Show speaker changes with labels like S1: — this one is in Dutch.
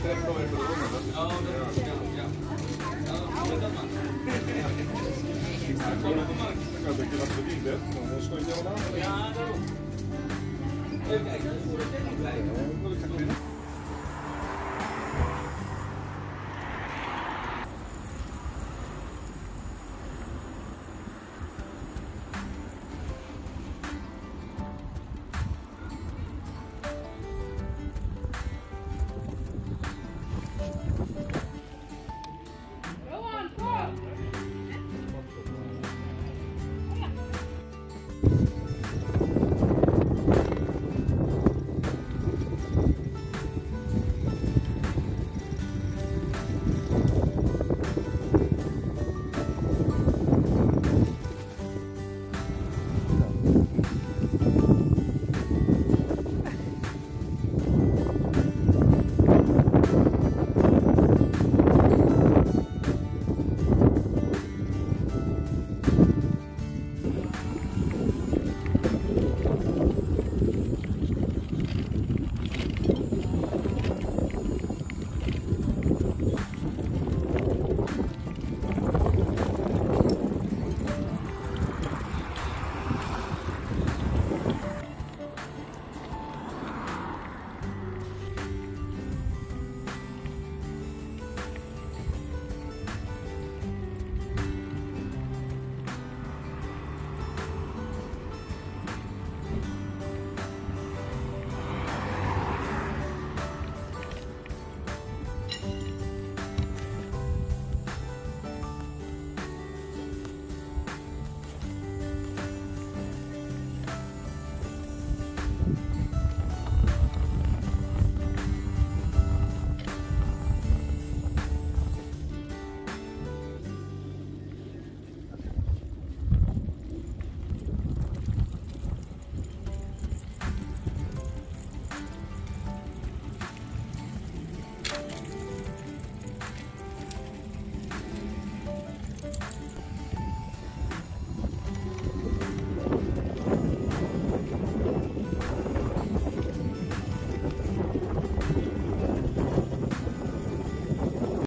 S1: terecht heb ik al even gewonnen.
S2: Oh, dat is, ja, ja. Ja, dan doen we dat. Gewoon op de markt.
S1: ik hoop dat je dat verdiend hebt, dan stond je allemaal.
S2: Ja, daarom. Even kijken, hoe is dit nog blijven?